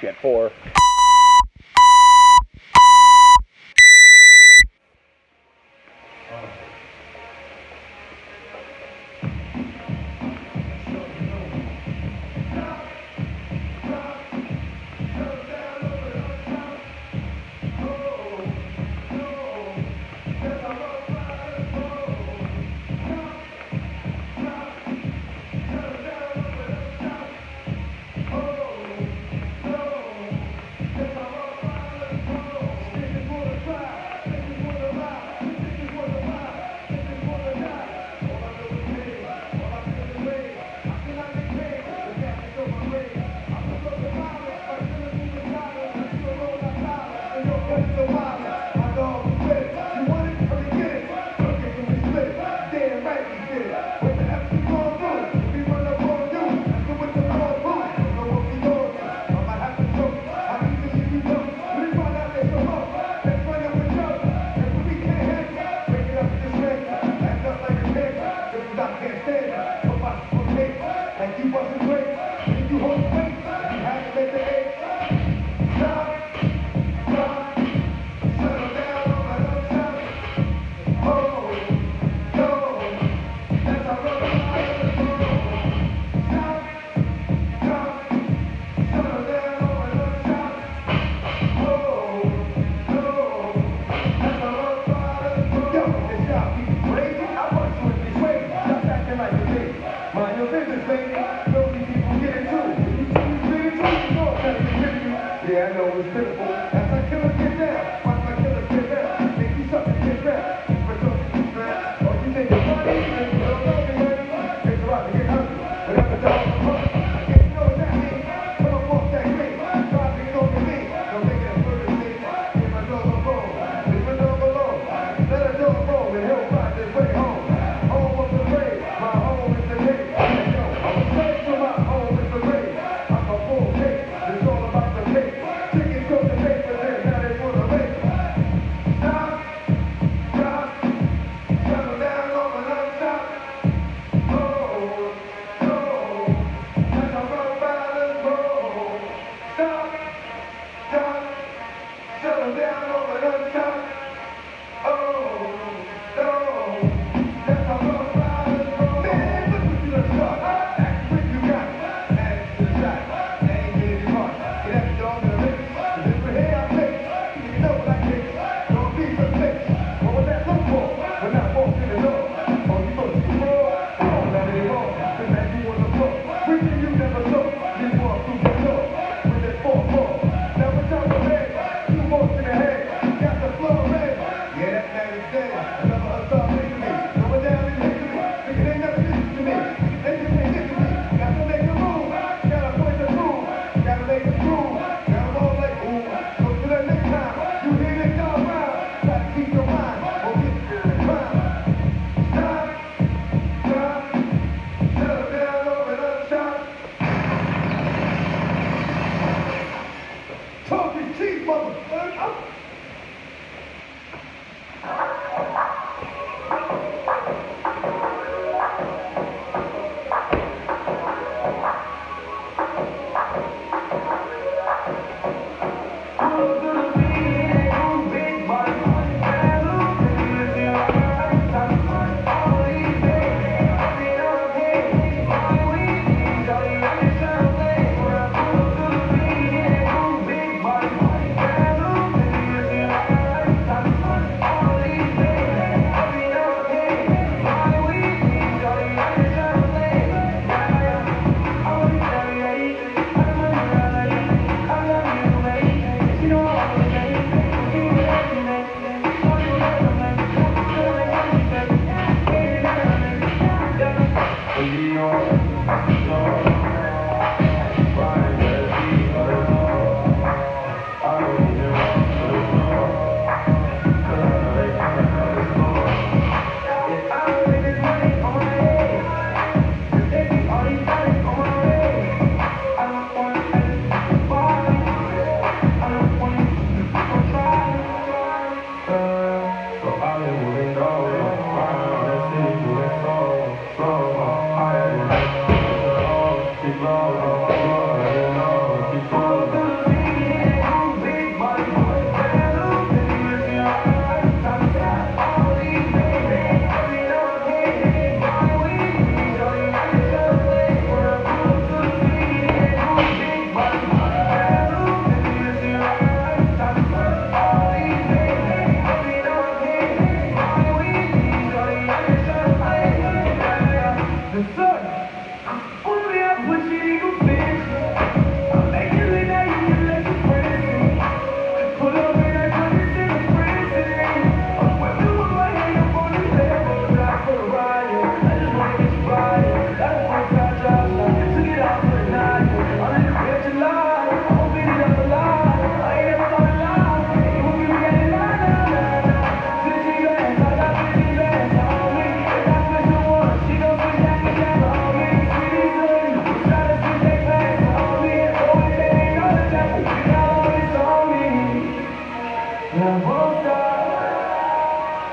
She had four.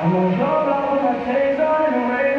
i'm gonna uma chase on the way.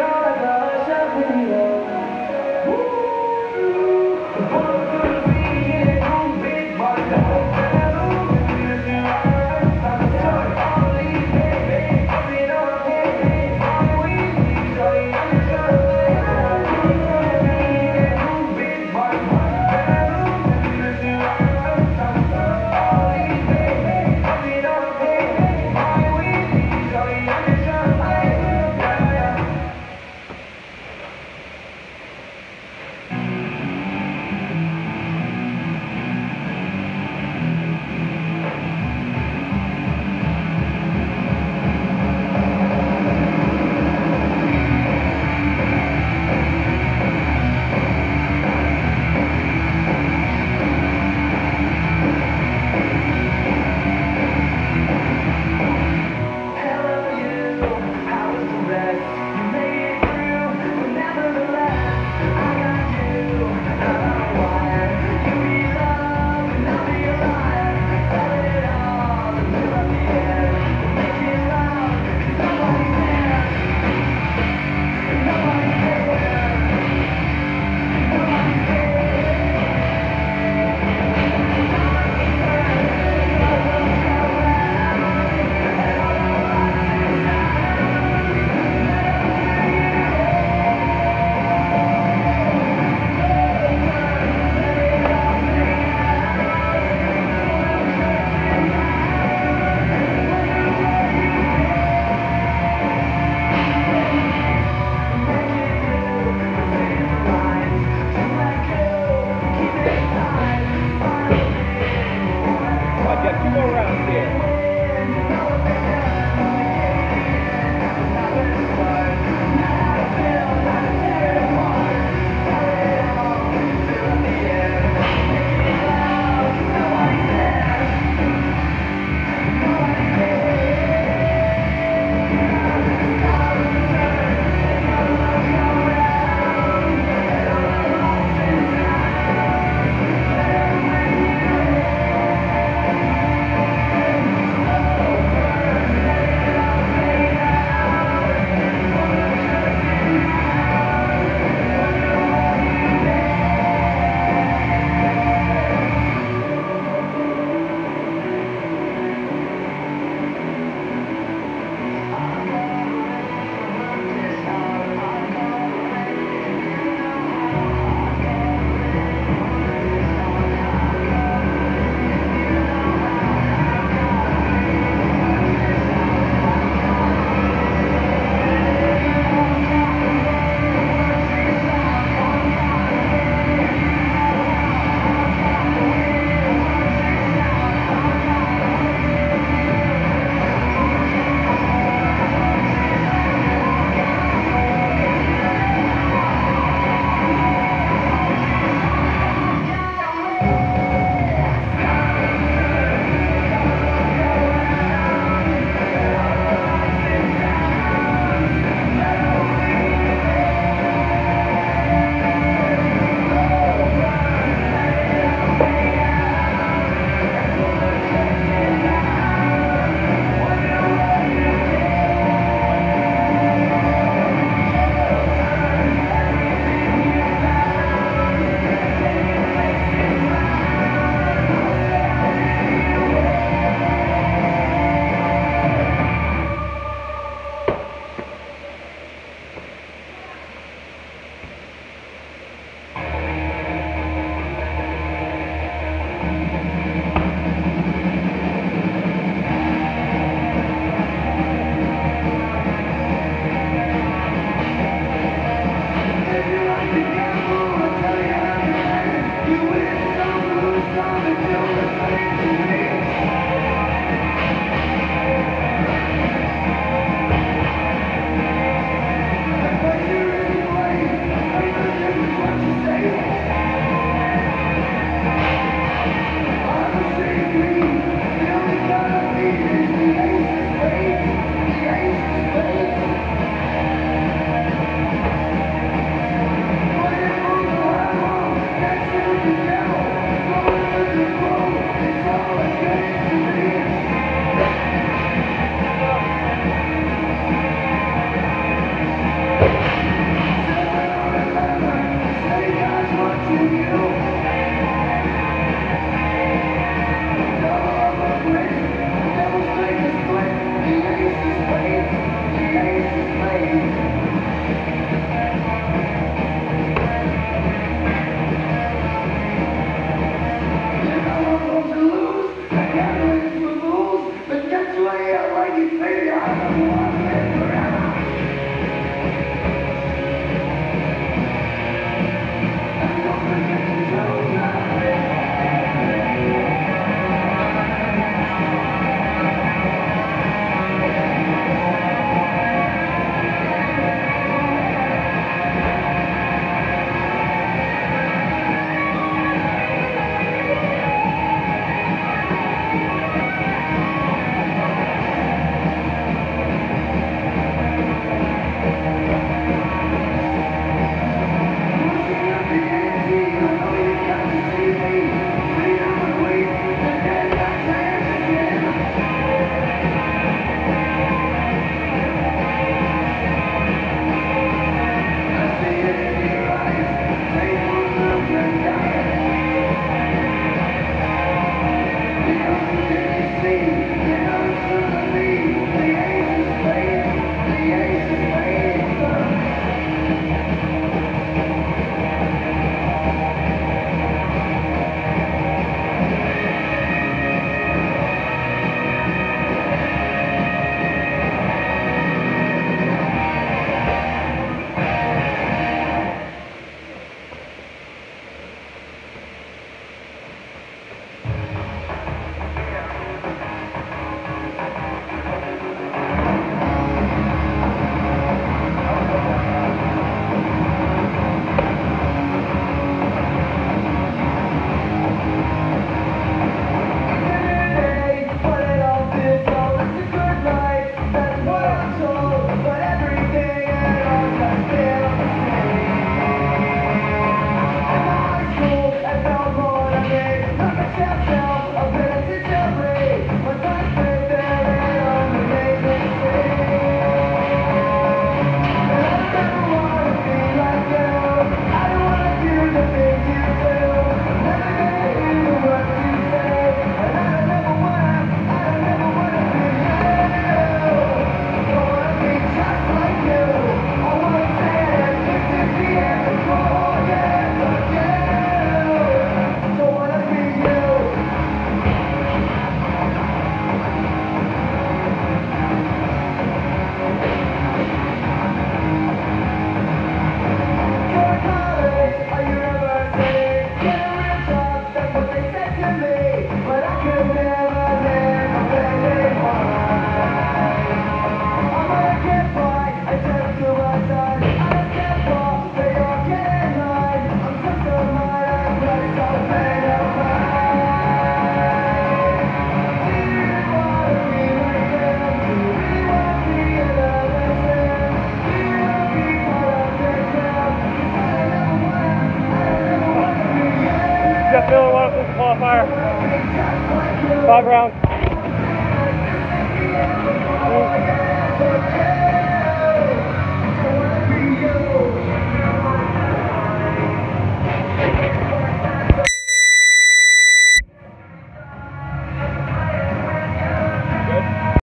One. Five rounds.